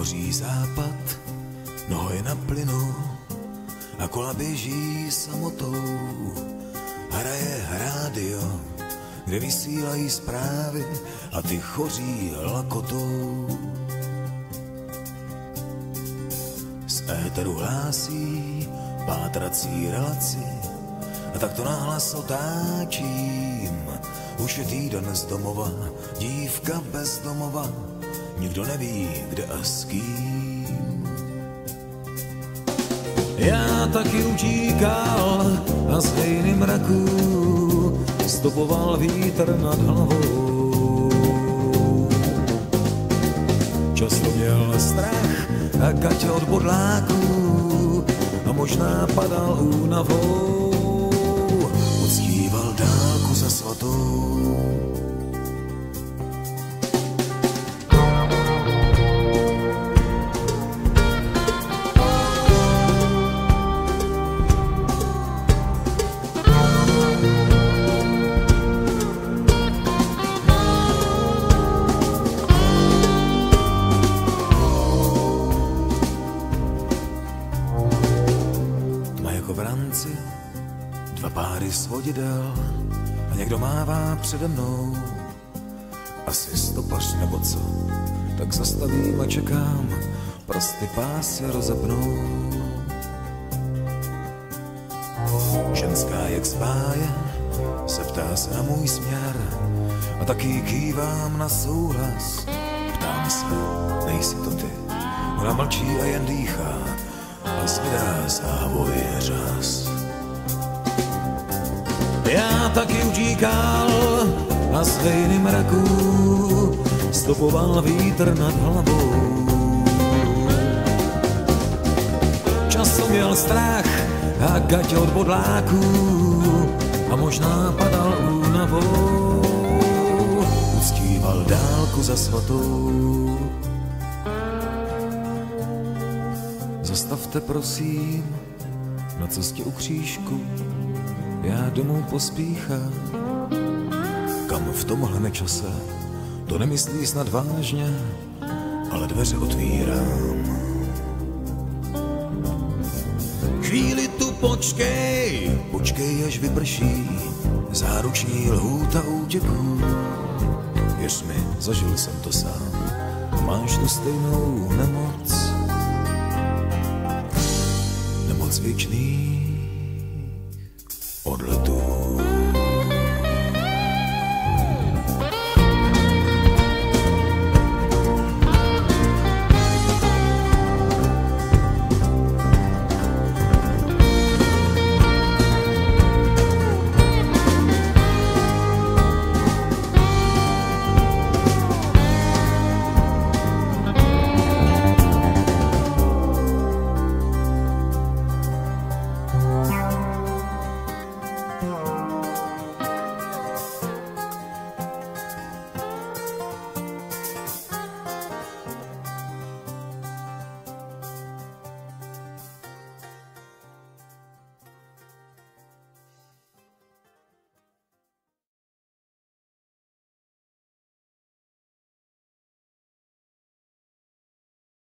Hoří západ, nohy na plynu a kola běží samotou. Hraje rádio, kde vysílají zprávy a ty choří lakotou. Z éteru hlásí pátrací relaci a tak to náhlas otáčím. Už je týden z domova, dívka bez domova, nikdo neví, kde a s kým. Já taky utíkal a z hejny mraku stopoval vítr nad hlavou. Často měl strach a kať od bodláků a možná padal únavou. Uctíval dálku za svatou. Ranci, dva páry svodidel a někdo mává přede mnou. Asi stopař nebo co, tak zastavím a čekám, prsty pásy rozepnou. Ženská jak spáje, se ptá se na můj směr a taky kývám na souhlas. Ptám se, nejsi to ty? Ona mlčí a jen dýchá zvedá závoj řas. Já taky utíkal a z hejny mraku stopoval vítr nad hlavou. Často měl strach a gať od bodláků a možná padal únavou. Uctíval dálku za svatou. Zastavte prosím na cestě u křížku, já domů pospíchám. Kam v tomhle nečase, to nemyslí snad vážně, ale dveře otvírám. Chvíli tu počkej, počkej, až vyprší záruční lhůta útěků. Věř mi, zažil jsem to sám, máš tu stejnou nemoc, věčných odletů.